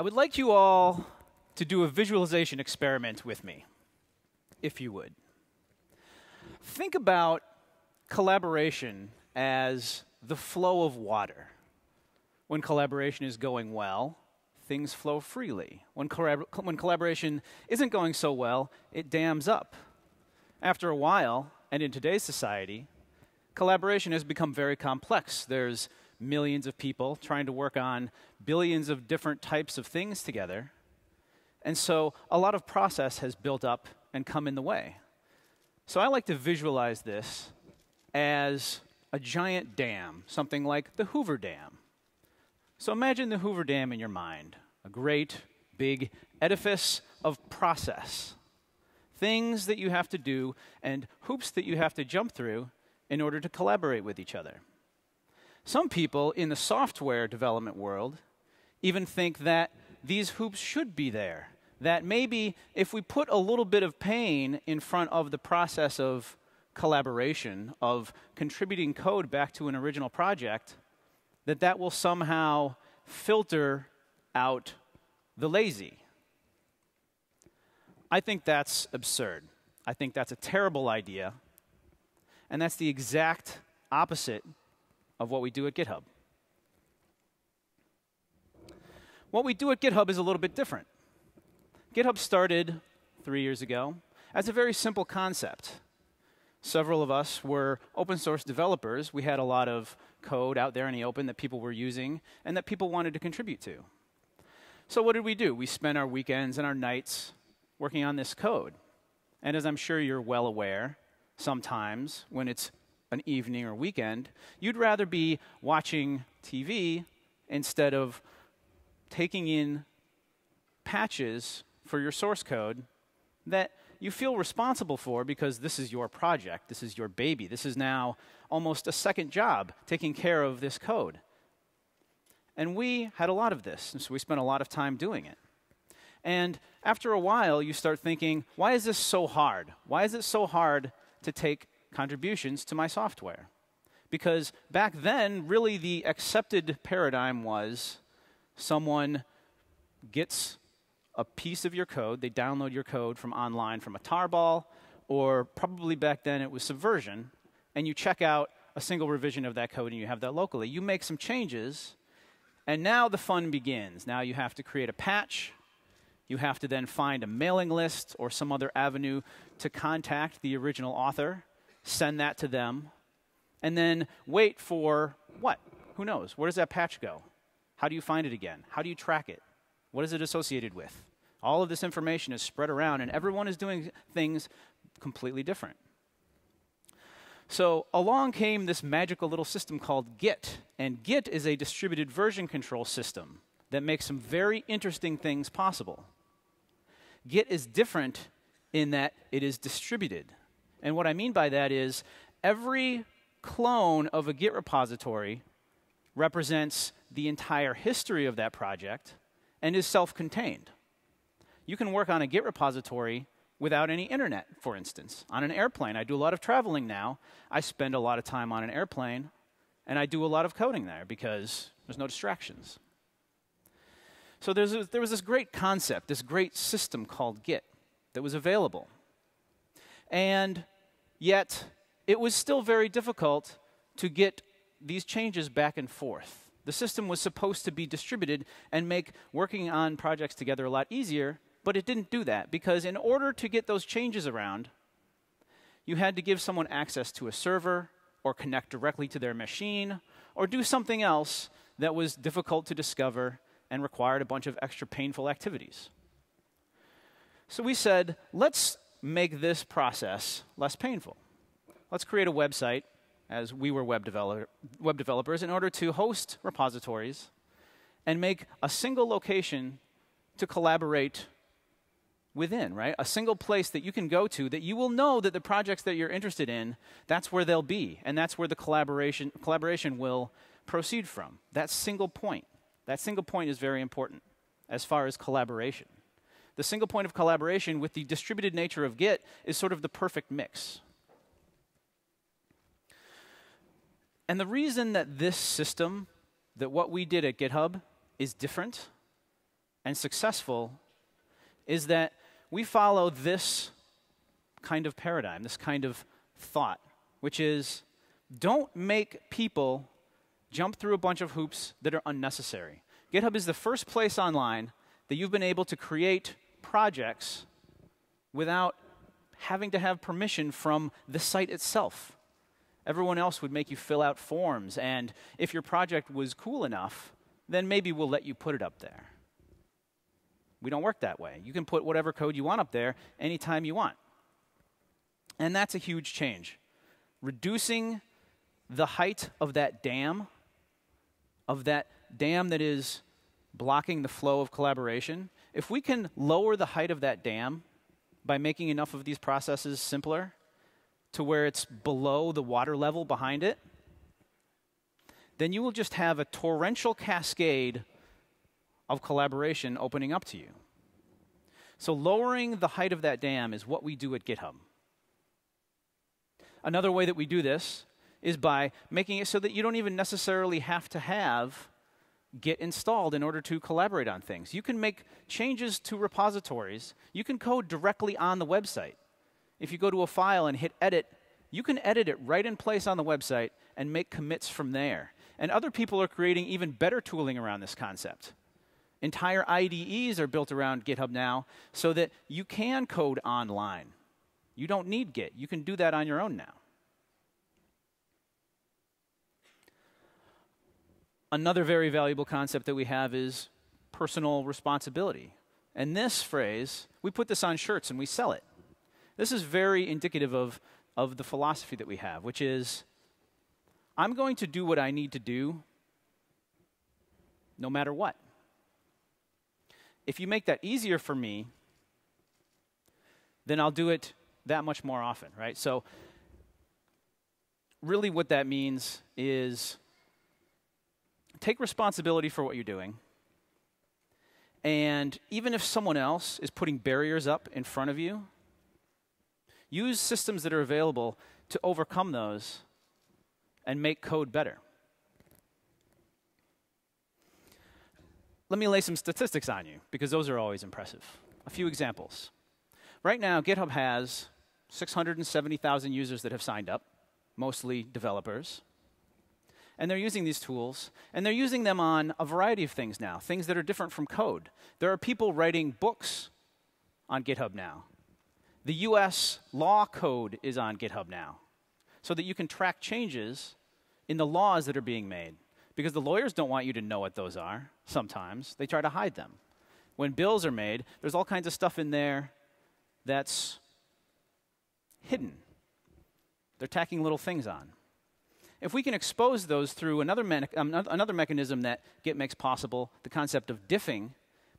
I would like you all to do a visualization experiment with me, if you would. Think about collaboration as the flow of water. When collaboration is going well, things flow freely. When, collab- when collaboration isn't going so well, it dams up. After a while, and in today's society, collaboration has become very complex. There's millions of people trying to work on billions of different types of things together. And so a lot of process has built up and come in the way. So I like to visualize this as a giant dam, something like the Hoover Dam. So imagine the Hoover Dam in your mind, a great big edifice of process. Things that you have to do and hoops that you have to jump through in order to collaborate with each other. Some people in the software development world even think that these hoops should be there. That maybe if we put a little bit of pain in front of the process of collaboration, of contributing code back to an original project, that that will somehow filter out the lazy. I think that's absurd. I think that's a terrible idea. And that's the exact opposite of what we do at GitHub. What we do at GitHub is a little bit different. GitHub started three years ago as a very simple concept. Several of us were open source developers. We had a lot of code out there in the open that people were using and that people wanted to contribute to. So, what did we do? We spent our weekends and our nights working on this code. And as I'm sure you're well aware, sometimes when it's an evening or weekend, you'd rather be watching TV instead of taking in patches for your source code that you feel responsible for because this is your project, this is your baby. This is now almost a second job taking care of this code. And we had a lot of this, and so we spent a lot of time doing it. And after a while, you start thinking, why is this so hard? Why is it so hard to take contributions to my software? Because back then, really the accepted paradigm was someone gets a piece of your code, they download your code from online from a tarball, or probably back then it was Subversion, and you check out a single revision of that code and you have that locally. You make some changes, and now the fun begins. Now you have to create a patch. You have to then find a mailing list or some other avenue to contact the original author, send that to them, and then wait for what? Who knows? Where does that patch go? How do you find it again? How do you track it? What is it associated with? All of this information is spread around, and everyone is doing things completely different. So along came this magical little system called Git. And Git is a distributed version control system that makes some very interesting things possible. Git is different in that it is distributed. And what I mean by that is every clone of a Git repository represents the entire history of that project and is self contained. You can work on a Git repository without any internet, for instance. On an airplane, I do a lot of traveling now. I spend a lot of time on an airplane, and I do a lot of coding there because there's no distractions. So a, there was this great concept, this great system called Git that was available. And yet, it was still very difficult to get these changes back and forth. The system was supposed to be distributed and make working on projects together a lot easier, but it didn't do that because, in order to get those changes around, you had to give someone access to a server or connect directly to their machine or do something else that was difficult to discover and required a bunch of extra painful activities. So we said, let's make this process less painful. Let's create a website, as we were web, web developers, in order to host repositories and make a single location to collaborate within, right? A single place that you can go to that you will know that the projects that you're interested in, that's where they'll be, and that's where the collaboration, collaboration will proceed from. That single point. That single point is very important as far as collaboration. The single point of collaboration with the distributed nature of Git is sort of the perfect mix. And the reason that this system, that what we did at GitHub, is different and successful is that we follow this kind of paradigm, this kind of thought, which is don't make people jump through a bunch of hoops that are unnecessary. GitHub is the first place online that you've been able to create projects without having to have permission from the site itself. Everyone else would make you fill out forms, and if your project was cool enough, then maybe we'll let you put it up there. We don't work that way. You can put whatever code you want up there anytime you want. And that's a huge change. Reducing the height of that dam, of that dam that is blocking the flow of collaboration, if we can lower the height of that dam by making enough of these processes simpler to where it's below the water level behind it, then you will just have a torrential cascade of collaboration opening up to you. So, lowering the height of that dam is what we do at GitHub. Another way that we do this is by making it so that you don't even necessarily have to have Git installed in order to collaborate on things. You can make changes to repositories. You can code directly on the website. If you go to a file and hit edit, you can edit it right in place on the website and make commits from there. And other people are creating even better tooling around this concept. Entire IDEs are built around GitHub now so that you can code online. You don't need Git. You can do that on your own now. Another very valuable concept that we have is personal responsibility. And this phrase, we put this on shirts and we sell it. This is very indicative of, of the philosophy that we have, which is I'm going to do what I need to do no matter what. If you make that easier for me, then I'll do it that much more often, right? So, really, what that means is take responsibility for what you're doing. And even if someone else is putting barriers up in front of you, use systems that are available to overcome those and make code better. Let me lay some statistics on you because those are always impressive. A few examples. Right now, GitHub has 670,000 users that have signed up, mostly developers and they're using these tools, and they're using them on a variety of things now, things that are different from code. There are people writing books on GitHub now. The US law code is on GitHub now, so that you can track changes in the laws that are being made. Because the lawyers don't want you to know what those are sometimes, they try to hide them. When bills are made, there's all kinds of stuff in there that's hidden. They're tacking little things on. If we can expose those through another, me- um, another mechanism that Git makes possible, the concept of diffing,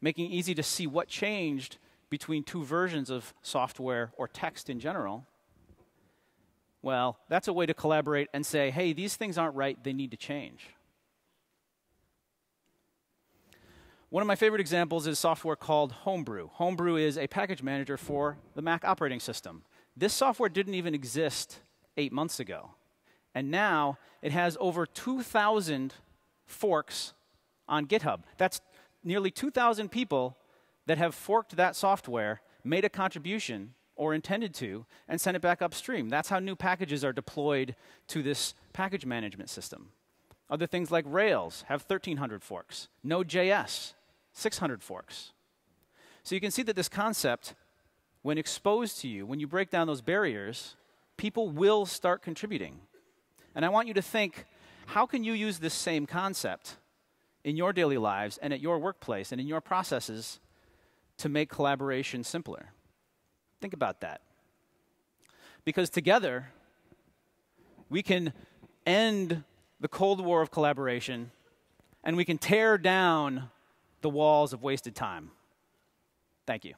making easy to see what changed between two versions of software or text in general, well, that's a way to collaborate and say, hey, these things aren't right, they need to change. One of my favorite examples is software called Homebrew. Homebrew is a package manager for the Mac operating system. This software didn't even exist eight months ago. And now it has over 2,000 forks on GitHub. That's nearly 2,000 people that have forked that software, made a contribution, or intended to, and sent it back upstream. That's how new packages are deployed to this package management system. Other things like Rails have 1,300 forks, Node.js, 600 forks. So you can see that this concept, when exposed to you, when you break down those barriers, people will start contributing. And I want you to think how can you use this same concept in your daily lives and at your workplace and in your processes to make collaboration simpler? Think about that. Because together, we can end the Cold War of collaboration and we can tear down the walls of wasted time. Thank you.